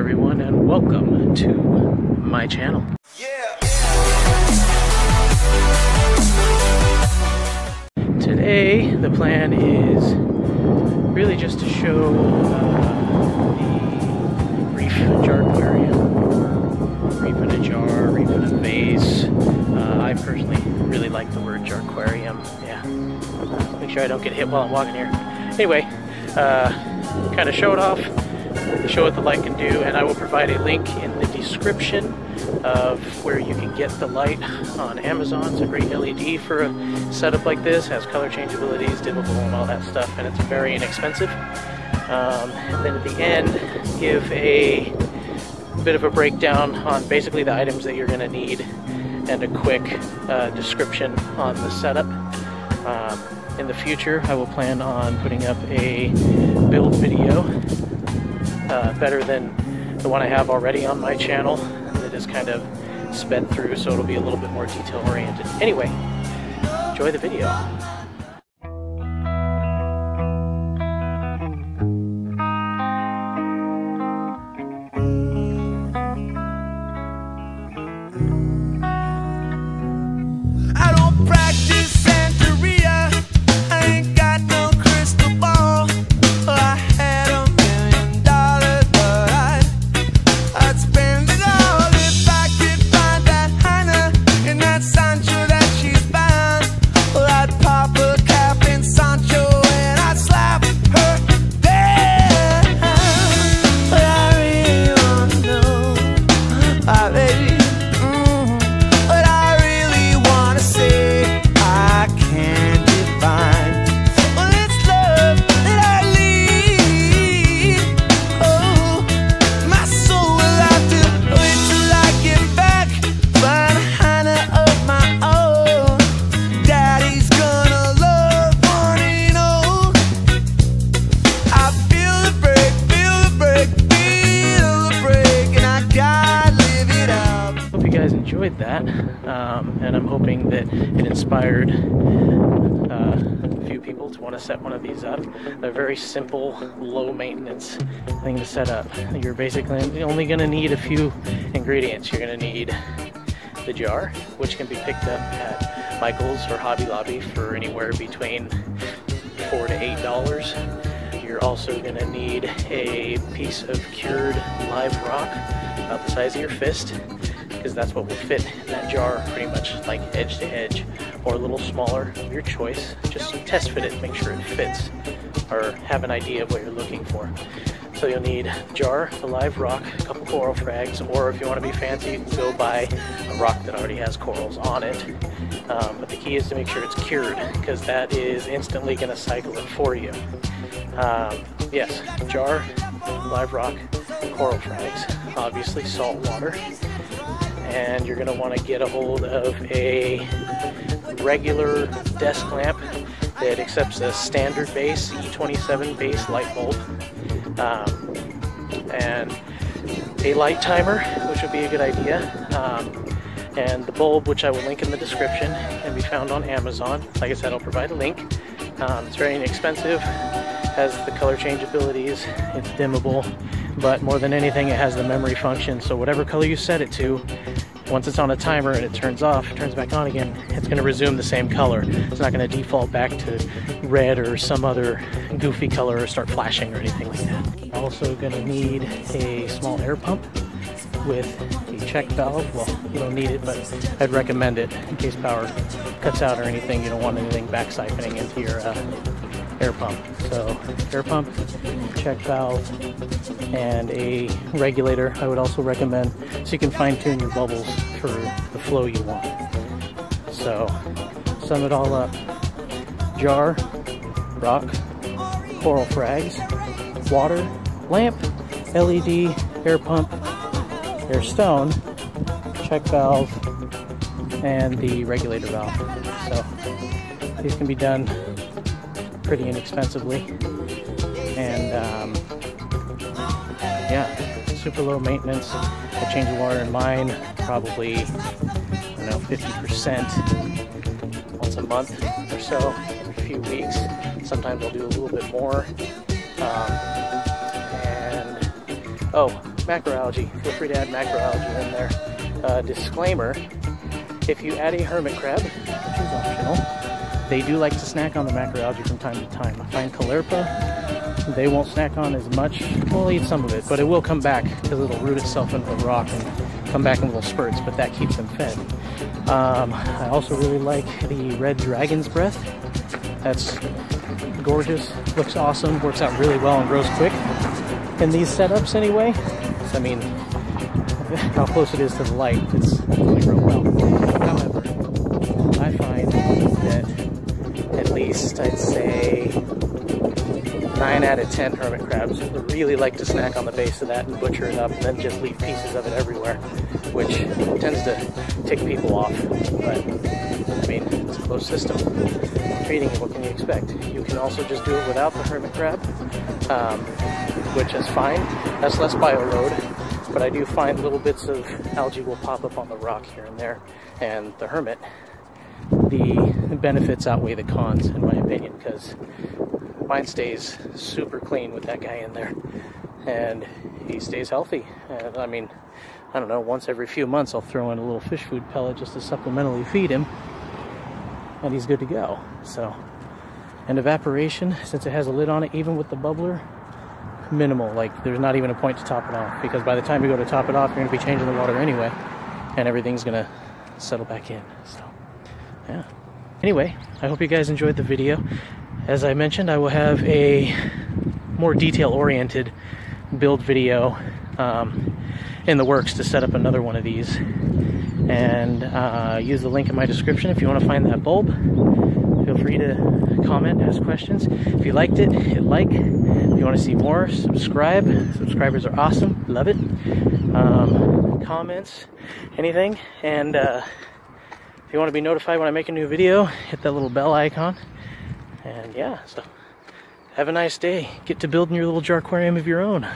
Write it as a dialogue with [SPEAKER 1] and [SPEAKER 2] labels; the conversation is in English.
[SPEAKER 1] everyone, and welcome to my channel. Yeah. Today, the plan is really just to show uh, the reef jarquarium. Reef in a jar, reef in a vase. Uh, I personally really like the word jarquarium. Yeah. Make sure I don't get hit while I'm walking here. Anyway, uh, kind of show it off, show what the light can do, and I will provide a link in the description of where you can get the light on Amazon. It's a great LED for a setup like this, has color changeabilities, dimmable, and all that stuff, and it's very inexpensive. Um, and then at the end, give a bit of a breakdown on basically the items that you're going to need and a quick uh, description on the setup. Um, in the future, I will plan on putting up a build video uh, better than the one I have already on my channel that is kind of sped through, so it'll be a little bit more detail oriented. Anyway, enjoy the video. Guys enjoyed that, um, and I'm hoping that it inspired uh, a few people to want to set one of these up. They're very simple, low maintenance thing to set up. You're basically only going to need a few ingredients. You're going to need the jar, which can be picked up at Michael's or Hobby Lobby for anywhere between four to eight dollars. You're also going to need a piece of cured live rock about the size of your fist because that's what will fit in that jar pretty much like edge to edge or a little smaller of your choice. Just test fit it, make sure it fits or have an idea of what you're looking for. So you'll need a jar, a live rock, a couple coral frags, or if you want to be fancy, go buy a rock that already has corals on it. Um, but the key is to make sure it's cured because that is instantly going to cycle it for you. Um, yes, jar, live rock, coral frags, obviously salt water, and you're going to want to get a hold of a regular desk lamp that accepts a standard base E27 base light bulb um, and a light timer, which would be a good idea. Um, and the bulb, which I will link in the description, can be found on Amazon. Like I said, I'll provide a link. Um, it's very inexpensive, has the color changeabilities, it's dimmable, but more than anything, it has the memory function. So whatever color you set it to, once it's on a timer and it turns off, turns back on again, it's going to resume the same color. It's not going to default back to red or some other goofy color or start flashing or anything like that. Also going to need a small air pump with a check valve. Well, you don't need it, but I'd recommend it in case power cuts out or anything. You don't want anything back siphoning into your uh, air pump. So air pump, check valve, and a regulator I would also recommend so you can fine tune your bubbles for the flow you want. So sum it all up. Jar, rock, coral frags, water, lamp, LED, air pump, air stone, check valve, and the regulator valve. So these can be done pretty inexpensively. And um, yeah, super low maintenance. I change the water in mine probably, I don't know, 50% once a month or so, every few weeks. Sometimes I'll do a little bit more. Um, and oh, macroalgae. Feel free to add macroalgae in there. Uh, disclaimer, if you add a hermit crab, which is optional, they do like to snack on the macroalgae from time to time. I find caulerpa, they won't snack on as much. We'll eat some of it, but it will come back because it'll root itself into the rock and come back in little spurts, but that keeps them fed. Um, I also really like the red dragon's breath. That's gorgeous, looks awesome, works out really well and grows quick. In these setups anyway, I mean, how close it is to the light, it's doing real well. 9 out of 10 hermit crabs really like to snack on the base of that and butcher it up and then just leave pieces of it everywhere, which tends to tick people off. But, I mean, it's a closed system. Feeding it, what can you expect? You can also just do it without the hermit crab, um, which is fine. That's less bio-load, but I do find little bits of algae will pop up on the rock here and there. And the hermit, the benefits outweigh the cons, in my opinion, because mine stays super clean with that guy in there. And he stays healthy. And I mean, I don't know, once every few months I'll throw in a little fish food pellet just to supplementally feed him. And he's good to go. So, and evaporation, since it has a lid on it, even with the bubbler, minimal. Like, there's not even a point to top it off. Because by the time you go to top it off, you're going to be changing the water anyway. And everything's going to settle back in. So, yeah. Anyway, I hope you guys enjoyed the video. As I mentioned, I will have a more detail-oriented build video um, in the works to set up another one of these. And uh, use the link in my description if you want to find that bulb. Feel free to comment, ask questions. If you liked it, hit like. If you want to see more, subscribe. Subscribers are awesome. Love it. Um, comments, anything. And uh, if you want to be notified when I make a new video, hit that little bell icon. And yeah, so have a nice day. Get to building your little jarquarium of your own.